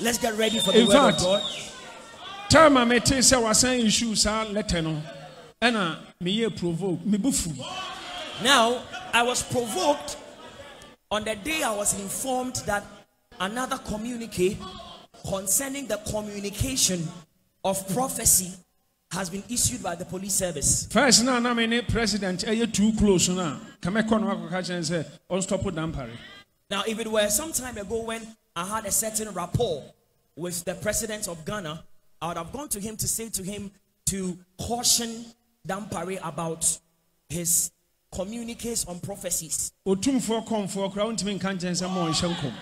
Let's get ready for the In word fact- of God. time I a mete sɛ wasan issue saa letter no ɛna uh, meyɛ provoke mebu fu Now, I was provoked on the day I was informed that another communique concerning the communication of prophecy has been issued by the police service. first na na me president eh, ɛyɛ too close no a kamɛkɔ no akɔka kyɛn sɛ ɔnstɔpo dampare Now, if it were some time ago when I had a certain rapport with the president of Ghana, I would have gone to him to say to him to caution Dampare about his communiques on prophecies. ɔtumfoɔ kɔmfoɔ koraa wontumi nka nkyɛn sɛ ma ɔnhyɛ nkɔm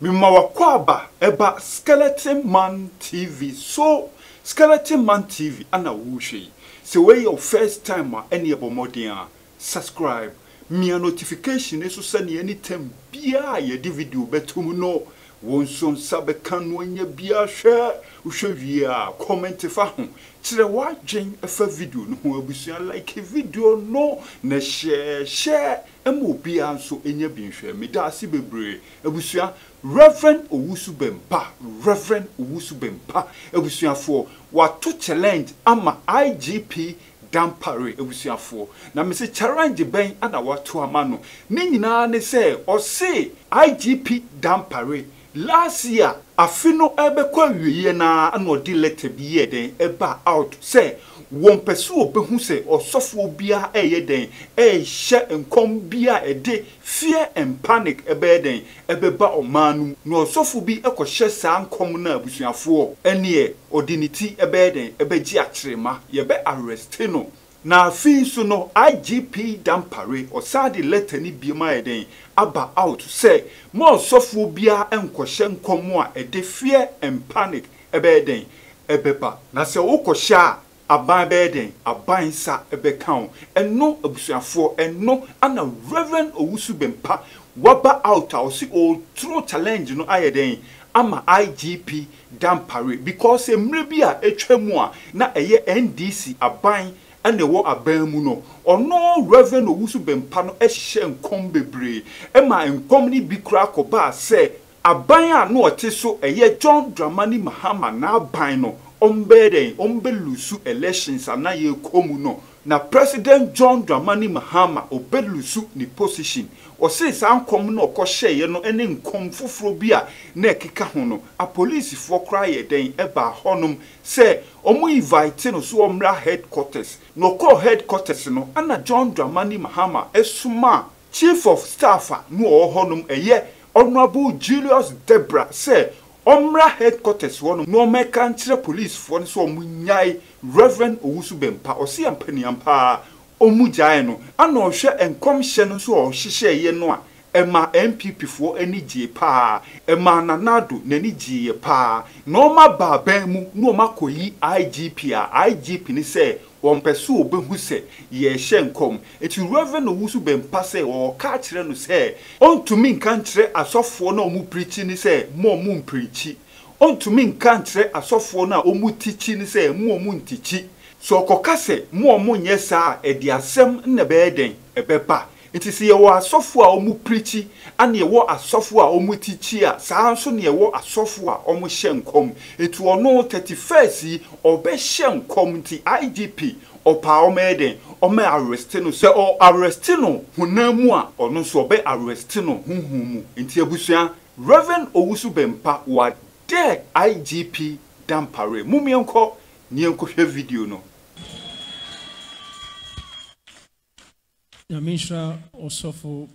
mema wakɔ aba ɛba skeleton man tv so skeleton man tv ana wohwɛ yi sɛ wei yɛ wo first time a ɛne ɛbɔ mmɔden a subscribe. Mia notification ne so sɛneɛ anytime biaa yɛde video bɛto mu no wo nso nsa bɛka no anya biaa hwɛ wohwɛ wie a comment fa ho. Kyerɛ w'adwen ɛfa video no ho abusua like video no. Na hyɛɛhyɛ ɛma obiara nso ɛnya bi nhwɛ meda ase bebree abusua reverend owusu bɛmpa reverend owusu bɛmpa abusuafoɔ wato challenge ama igp dampare. Abusuafoɔ na mese challenge bɛn ana wato ama no ne nyinaa ne sɛ ɔse igp dampare last year afe no ɛbɛkɔ awieɛ naa ana ɔde letter bi yɛ dɛn ɛba out. Sɛ wɔn pɛ sɛ wɔbɛhu sɛ ɔsɔfoɔ biara ɛyɛ dɛn ɛɛhyɛ nkɔm bi a ɛde fear and panic ɛbɛyɛ dɛn ɛbɛba ɔman no mu na ɔsɔfo bi ɛkɔhyɛ saa nkɔm no abusuafoɔ ɛneɛ ɔde ne ti ɛbɛyɛ dɛn ɛbɛgye akyerɛma yɛbɛ arreste no na afei nso no igp dampare ɔsan de letter ne biem ayɛ den aba out. Sɛ ma ɔsɔfoɔ biara nkɔhyɛ nkɔm a ɛde fear and panic ɛbɛyɛ den ɛbɛba na sɛ wokɔhyɛ a aban bɛyɛ den aban sa ɛbɛka wo ɛno abusuafoɔ ɛno ana reverend owusu bɛmpa waba out a ɔsi ɔturo challenge no ayɛ den ama igp dampare. Because mmerɛ bi a atwa mu a na ɛyɛ ndc aban ɛna ɛwɔ aban mu no ɔno reverend owusu bɛmpa no ɛhyehyɛ nkɔm bebree ɛma nkɔm no bi koraa kɔbaa sɛ aban a na ɔte so ɛyɛ john dramani mahama n'aban no dɛn ɔmbɛlusu elections ana yɛkɔ mu no. Na president john dramani mahama ɔbɛlusu ne position. Ɔsee saa nkɔm no ɔkɔhyɛeɛ no ne nkɔm foforɔ bi a na ɛkeka ho no apolisifoɔ koraa yɛ dɛn ɛbaa hɔnom sɛ ɔmo invite no so ɔmmra headquarters. Na ɔkɔɔ headquarters no ana john dramani mahama ɛsoma chief of staff a na ɔwɔ hɔnom ɛyɛ honourable julius debra. Sɛ ɔmmra headquarters hɔ no na ɔmɛka nkyerɛ policefoɔ no sɛ ɔmo nyae reverend owusu bɛmpa ɔse ampaniam paa ɔmu gyae no. Ana ɔhwɛ nkɔmhyɛ no nso a ɔhyehyɛeɛ no a ɛma npp foɔ ani gyee paa ɛma nanado n'ani gyeeɛ paa na ɔma baaban mu na ɔma kɔyi igp a. Igp ne sɛ wɔmpɛ so wɔbɛhu sɛ yɛhyɛ nkɔm. Eti reverend owusu bɛmpa sɛ ɔɔka kyerɛ no sɛ ɔntumi nka nkyerɛ asɔfoɔ na ɔmo pirikyi ne sɛ mo ɔmo mpirikyi. Ɔntumi nka nkyerɛ asɔfoɔ no a ɔmo tikyi ne sɛ mo ɔmo ntikyi. So ɔkɔka sɛ mo ɔmo nyɛ saa a ɛde asɛm na ɛbɛyɛ dɛn? Ɛbɛba nti sɛ yɛwɔ asɔfo a ɔmo pirikyi ana yɛwɔ asɔfo a ɔmo tikyi a saa nso na yɛwɔ asɔfo a ɔmo hyɛ nkɔm. Etu ɔno thirty first yi ɔbɛhyɛ nkɔm nti igp ɔpaa ɔmo yɛ ɔmo arrest no. Sɛ ɔ arrest no honam mu a ɔno nso ɔbɛ arrest no huhu mu. Nti abusua reverend owusu bɛmpa wadɛ igp dampare. Mumiɛnkɔ neɛnkɔhwɛ video no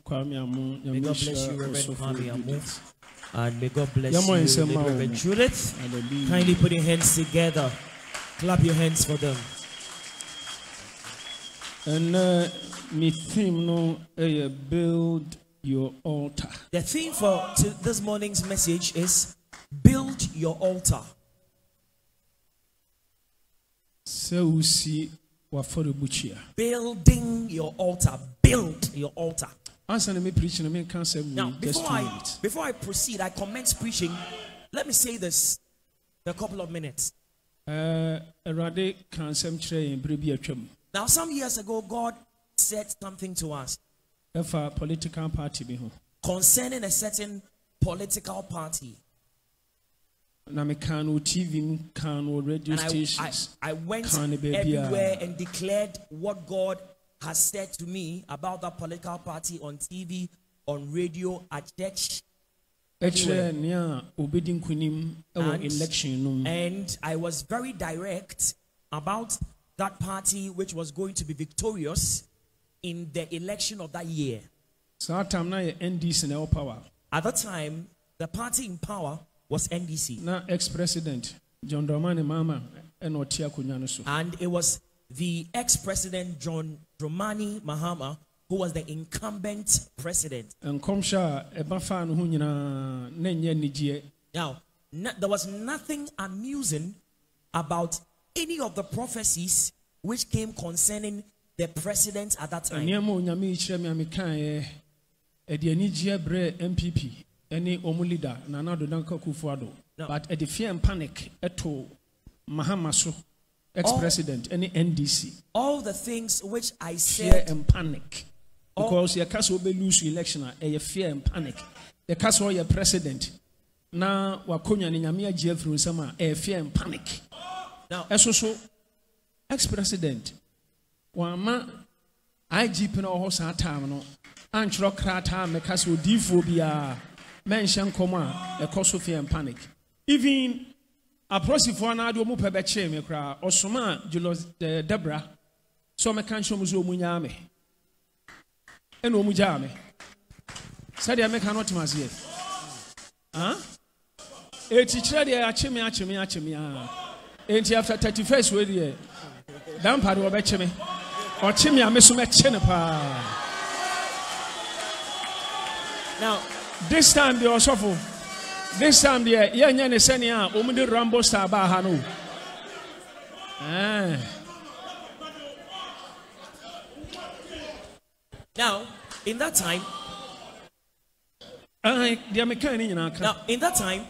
kwame amo May God bless you, Reverend Kwame Amu. And may God bless Yeah, more in you. Reverend Judith. Hallelujah. Kindly put your hands together. Clap your hands for them. ɛnɛ uh, me theme no eh, ɛyɛ build your altar The theme for this morning's message is build your altar. sɛ wosi w'afɔrebukyia Building your altar. Build your altar. ansa na mepirikyi no menka sɛm Now, before I before I proceed, I commence preaching. Let me say this: a couple of minutes. Ɛɛ, awurade ka nsɛm kyerɛ yɛn bere bi atwam Now, some years ago, God said something to us ɛfa political party concerning a certain political party. Na mekaa no wɔ tv mu kaa no radio And I, I, I went Kaa no baabi a- everywhere and declared what God has said to me about that political party on TV, on radio, at church. ɛkyerɛ nea obɛdi nkonim ɛwɔ And- And I was very direct about that party which was going to be victorious in the election of that year. saa tam na yɛ ndc na ɛwɔ power. At that time, the party in power was NDC. na ex president john dramani mahama ɛna ɔte so And it was the ex president John Dramani Mahama who was the incumbent president. nkɔmhyɛ a ɛba faa no ho na nyɛ anigyeɛ Now, no- there was nothing amusing about any of the prophecies which came concerning the president at that time. Nneɛma a onyame yi kyerɛ me a mekaeɛ ɛde anigyeɛ berɛ npp ne ɔmo leader nana addo dankwa akufo addo No. but ɛde fear and panic ɛto mahama so ex-president ne ndc All the things which I fear said, and panic. All- because yɛka sɛ wobɛlose election eh, a ɛyɛ fear and panic. Yɛka sɛ ɔyɛ president. Na wakonnwa no nyame agye afiri nsɛm a ɛyɛ eh, fear and panic. Now, ɛso so ex-president wama igp no wɔ hɔ saa time no. Antwerɛ krataa mɛka sɛ odiifoɔ biara mɛnhyɛ nkɔm a ɛkɔ so and panic. Even apolisifoɔ no ade ɔmu pɛ bɛkyee me koraa ɔsoma a julius eh, debra sɛ ɔmɛka nkyerɛ mu sɛ ɔmu nyaa me ɛna ɔmu gyaa me. Sɛdeɛ meka no ɔtem aseɛ Ah? ɛti kyerɛ deɛ akye me akye me akye me a enti after 31st wei deɛ dampa de wɔbɛkye me. Ɔkye me a me so mɛkye ne paa now, this time they deɛ ɔsɔfo this time deɛ yɛnyɛ ne sɛnea a ɔmu de rambo star baa ha no. Ah, now, in that time, ah, deɛ mekaa ne nyinaa ka now, in that time,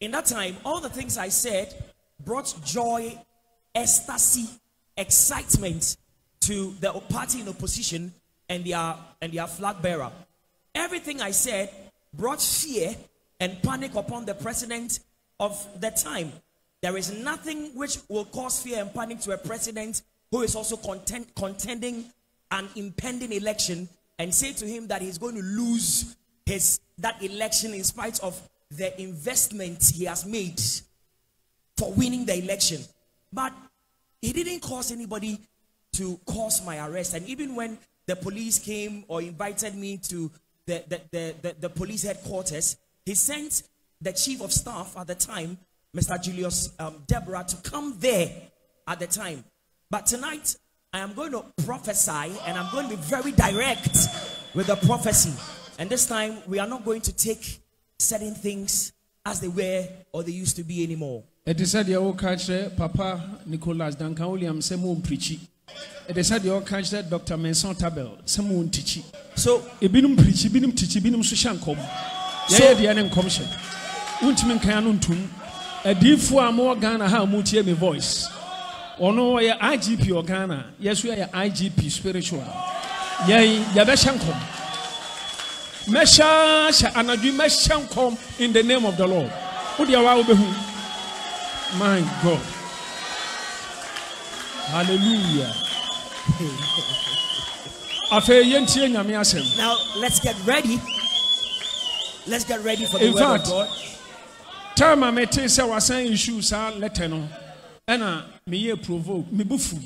in that time, all the things I said brought joy, ecstasy, excitement to the party in opposition and their and their flag bearer. Everything I said brought fear and panic upon the president of the time. There is nothing which will cause fear and panic to a president who is also contend, contending an impending election and say to him that he's going to lose his that election in spite of the investment he has made for winning the election. But he didn't cause anybody to cause my arrest. And even when the police came or invited me to the, the, the, the, the police headquarters, he sent the chief of staff at the time, Mr. Julius um, Deborah, to come there at the time. But tonight, I am going to prophesy and I'm going to be very direct with the prophecy. And this time, we are not going to take certain things as they were or they used to be anymore. deɛ woka kyerɛ papa nicholas duncan williams sɛ mo mpirikyi ɛte sɛ deɛ woka kyerɛ dr mensa otabil mo ntikyi So, ebinom pirikyi binom tikyi binom so hyɛ nkɔm yɛyɛ deɛ ne nkɔm hyɛ wontumi nkan no ntom adiifoɔ a mowɔ ghana ha a motie me voice. Ɔno ɔyɛ igp ɔ ghana yɛso yɛyɛ igp spiritual. Yɛbɛhyɛ nkɔm mɛhyɛ hyɛ anadwo mɛhyɛ nkɔm in the name of the lord. Wodeɛ waa wobɛhu my god hallelujah afei yɛntie nyame asɛm now let's get ready. Let's get ready for the In word fact, of God. time a mete sɛ wasan issue saa lɛtɛ no ɛna meyɛ provoke mebu fu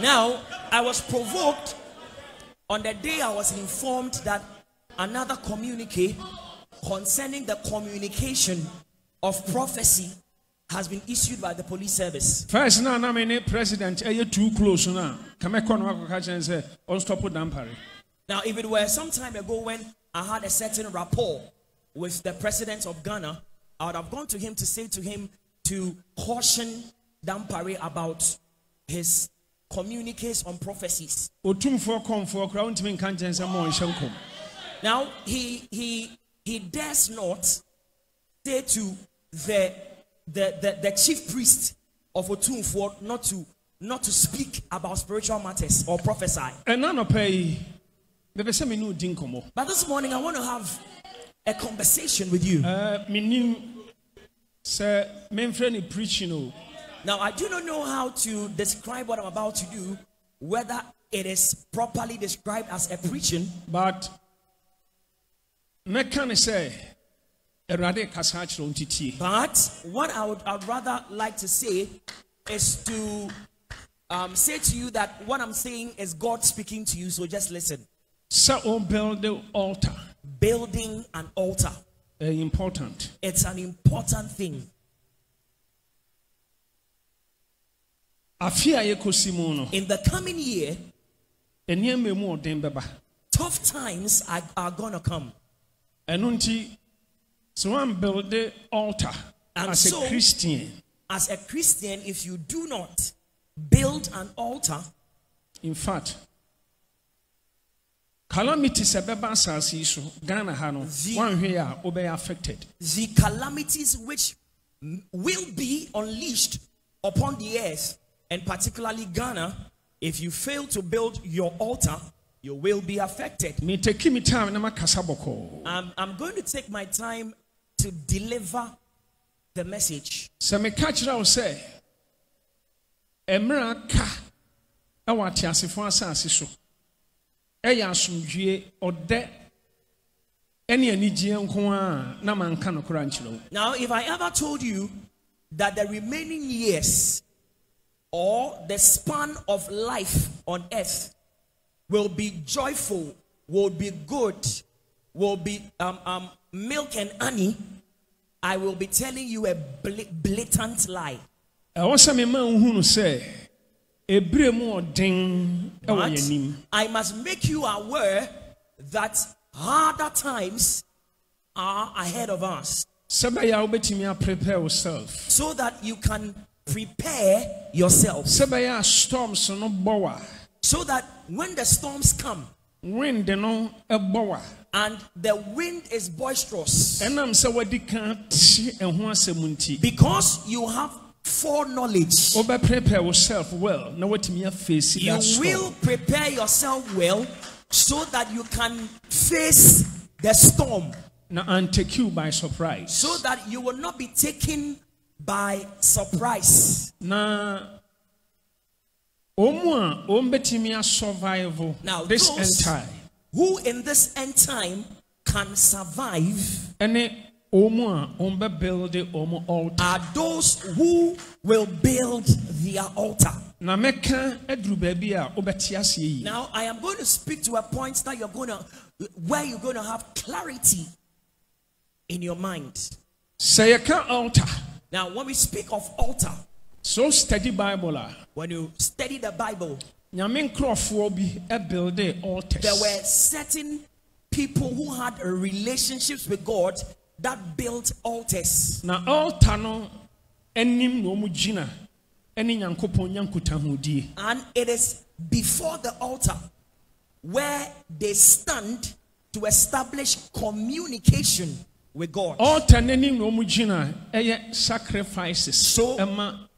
Now, I was provoked on the day I was informed that another communique concerning the communication of prophecy has been issued by the police service. first na me ne president ɛyɛ eh, too close no a kamɛkɔ no akɔka kyerɛ sɛ ɔnstɔpo dampare Now, if it were some time ago when I had a certain rapport with the president of Ghana, I would have gone to him to say to him to caution Dampare about his communiques on prophecies. ɔtumfoɔ kɔmfoɔ koraa wontumi nka nkyɛn sɛ ma ɔnhyɛ nkɔm Now he he he dares not say to the the, the, the chief priest of Otunfo not to not to speak about spiritual matters or prophesy. ɛna nɔpɛ yi bɛbɛ sɛ me ne odi nkɔmmɔ But this morning I want to have a conversation with you. Ɛɛ, menim sɛ memfrɛ ne preaching o Now I do not know how to describe what I'm about to do, whether it is properly described as a preaching, but mɛka ne but what I would I'd rather like to say is to um, say to you that what I'm saying is God speaking to you, so just listen. sɛ ɔbuild altar Building an altar. ɛyɛ important It's an important thing. afe a yɛkɔsi mu no In the coming year, nneɛma mu ɔden bɛba tough times are, are gonna come. Nti sɛ woambuild altar And as a christian. As a Christian, if you do not build an altar, in fact calamities sɛ bɛba asase so ghana ha no. The- woanhwɛ a wobɛyɛ affected. the calamities which will be unleashed upon the earth, and particularly Ghana, if you fail to build your altar, you will be affected. metaki me time na makasa bɔkɔɔ I'm, I'm going to take my time to deliver the message. sɛ meka kyerɛ wo sɛ mmerɛ aka ɛwɔ ateasefoɔ asase so ɛyɛ asomdwie ɔdɛ ɛne anigyeɛ nko a na manka nokora nkyerɛ wo Now, if I ever told you that the remaining years or the span of life on earth will be joyful, will be good, will be um, um, milk and honey, I will be telling you a bla- blatant lie. ɛwɔ sɛ mema wohu no sɛ ɛberɛ mu ɔden ɛwɔ But I must make you aware that harder times are ahead of us sɛ bɛyɛ a wobɛtumi aprepare yourself so that you can prepare yourself. sɛ bɛyɛ a storms no bɔ wa so that when the storms come wind no ɛbɔ and the wind is boisterous. Ɛnam sɛ wadi ka te ɛho asɛm nti because you have foreknowledge wobɛprepare yourself well. Na watumi afeesi you will prepare yourself well so that you can face the storm. And take you by surprise. So that you will not be taken by surprise. Na ɔmu a ɔm bɛtumi Now, this end time who in this end time can survive ɛne ɔmu a ɔm bɛbuild ɔmo altar. are those who will build their altar. Na mɛka aduru baabi a wobɛte aseɛ yi. Now, I am going to speak to a point that you're going to, where you're going to have clarity in your mind. yɛka altar. Now, when we speak of altar, so study bible a when you study the Bible, nyame nkurɔfoɔ bi ɛbuilde altars there were certain people who had relationships with God that built altars. na altar no anim na ɔmo gyina ɛne nyankopɔn nya nkutahodie And it is before the altar where they stand to establish communication with God. altar n'anim na ɔmo gyina ɛyɛ sacrifices So-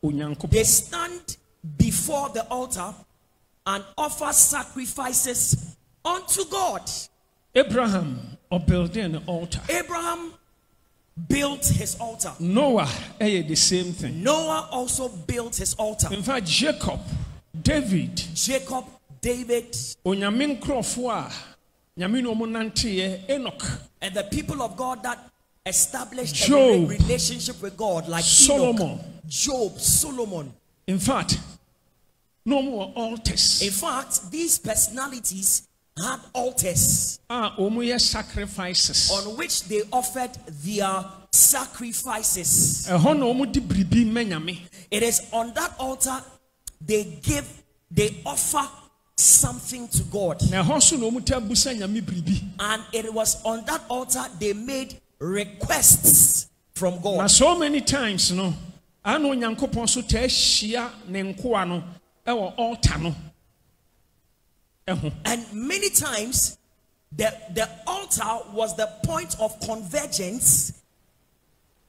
They stand before the altar and offer sacrifices unto God. abraham ɔbuilde an altar Abraham built his altar. noah ɛyɛ the same thing Noah also built his altar. in fact jacob david Jacob, David, onyame nkurɔfoɔ a nyame ne ɔmo nanteɛ enoch and the people of God that established a Job. re- relationship with God, like Solomon. Enoch, Job, Solomon. in fact no more altars In fact, these personalities had altars ah, a yɛ sacrifices on which they offered their sacrifices. ɛhɔ na ɔmo de biribi mɛ It is on that altar they give, they offer something to God. na ɛhɔ so na ɔmo ta busa nyame biribi And it was on that altar they made requests from God. so many times no ana onyankopɔn so taa hyia ne nkoa no altar no And many times the, the altar was the point of convergence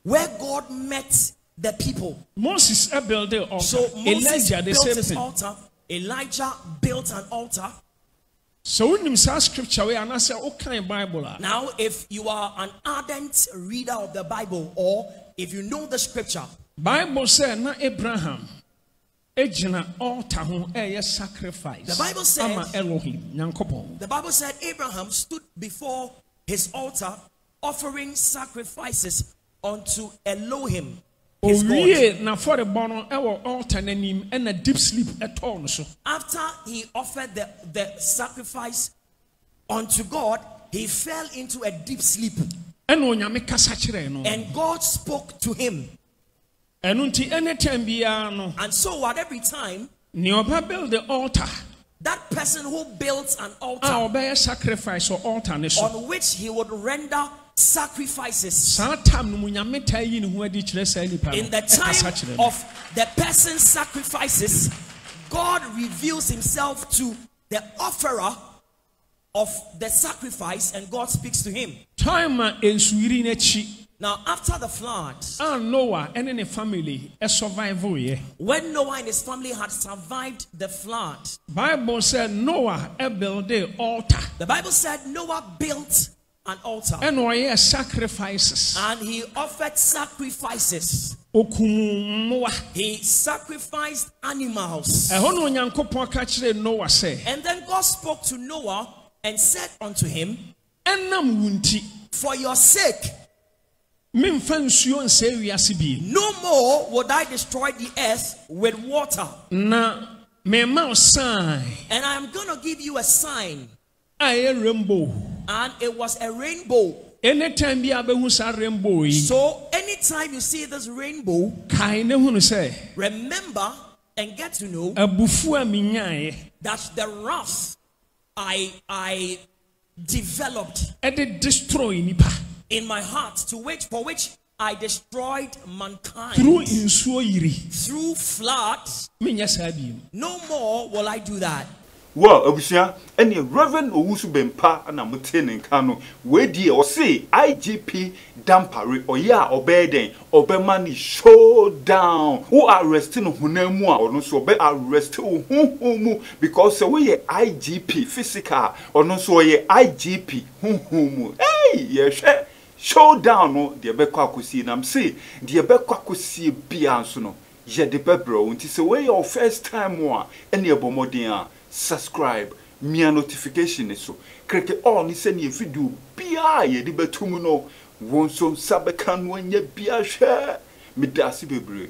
where God met the people. moses eh, ɛbuilde altar So Moses elijah the built same his thing altar. Elijah built an altar. Sɛ wonim saa scripture wei anaasɛ wokan bible Now, if you are an ardent reader of the Bible or if you know the scripture, bible sɛ na abraham gyina altar ho ɛyɛ sacrifice The Bible says- elohim the Bible said Abraham stood before his altar offering sacrifices unto Elohim. Owie n'afɔrebɔ no ɛwɔ altar n'anim ɛna deep sleep ɛtɔɔ no so. After he offered the, the sacrifice unto God, he fell into a deep sleep. ɛna onyame kasa kyerɛɛ no. And God spoke to him. nti anytime biara no. And so at every time, nea ɔba build the altar. that person who builds an a altar ɔbɛyɛ sacrifice wɔ altar on which he would render sacrifices. Saa time no mu nyame taa yi ne ho adi kyerɛ saa nipa no. In the time of the person's sacrifices god reveals himself to the offerer of the sacrifice and god speaks to him. Time a nsuyiri n'akyi. Now after the flood a noah ɛne ne family ɛsurvival yɛ when noah and his family had survived the flood bible sɛ noah ɛbuilde altar. the bible said noah built an altar. Ɛna ɔyɛ sacrifices. And he offered sacrifices. He sacrificed animals. Ɛhɔ na onyankopɔn ka kyerɛ noah sɛ and then god spoke to noah and said unto him ɛnam wo nti. For your sake memfa nsuo nsɛe wiase bie No more would I destroy the earth with water. na mema sign. And I am going to give you a sign. a ɛyɛ rainbow And it was a rainbow. anytime bi a bɛhu saa rainbow yi So anytime you see this rainbow, kae ne hunu sɛ remember and get to know abufu a that the wrath I, I developed ɛde destroy nipa in my heart to which for which I destroyed mankind through nsuo yiri through floods. No more will I do that. Wɔ abusua ɛne reverend owusu bɛmpa na mote ne nka no. Weidie ɔse igp dampare ɔyɛ a ɔbɛyɛ dɛn ɔbɛma ne showdown. Wo arrest no honam mu a ɔno nso ɔbɛ arrest wo honhom mu because sɛ woyɛ igp physical ɔno nso ɔyɛ igp honhom mu. Ei yɛhwɛ showdown no deɛ ɛbɛkɔ akɔsie nam se deɛ ɛbɛkɔ akɔsie bia nso no yɛde bɛbrɛ wo. Nti sɛ woyɛ wo first time a ɛne ɛbɔ mmɔden a subscribe. Mia notification ne so. Kreke all ne sɛneɛ video. Biaa yɛde bɛto mu no. Wo nso nsa bɛka no anya bia hwɛ meda bebree